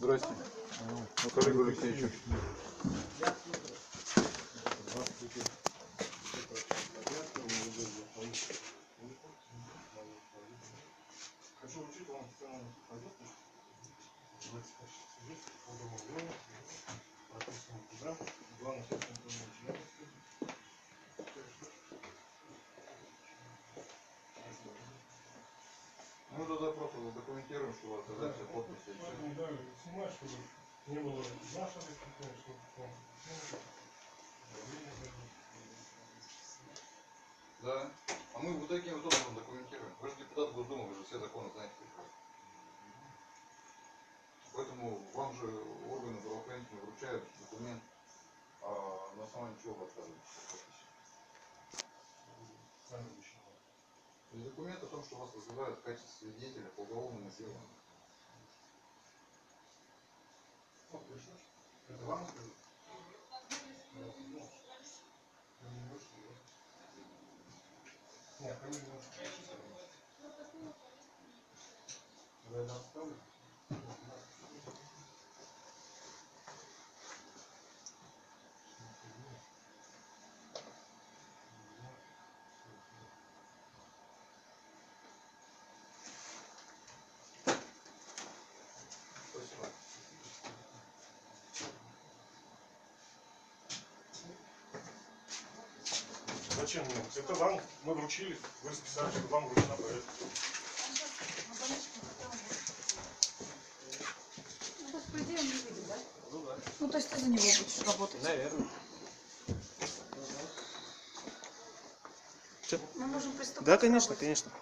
Здрасте. Ну, коллегу Алексеевичу. Хочу вручить вам специальную повестку. Давайте скажем, здесь по договору прописано туда. Главное, Мы тогда просто задокументируем, что у вас все подписи. Поэтому, да, снимать, чтобы не было нашего исключения, чтобы потом, ну, Да. А мы вот таким вот образом документируем. Вы же депутат Госдумы, вы же все законы знаете. Поэтому вам же органы правоохранительные вручают документ, а на основании чего вы отказываетесь Документ о том, что вас вызывают в качестве свидетеля по уголовному делу. Это вам скажу? Нет, фамилию не можете. Вы это оставили? Спасибо. Зачем мне? Это вам мы вручили, вы расписали, что вам вручена повестка. Ну, то есть, по идее, он не выйдет, да? Ну да. Ну, то есть ты за него будешь работать. Наверное. Мы можем приступать. Да, конечно, конечно.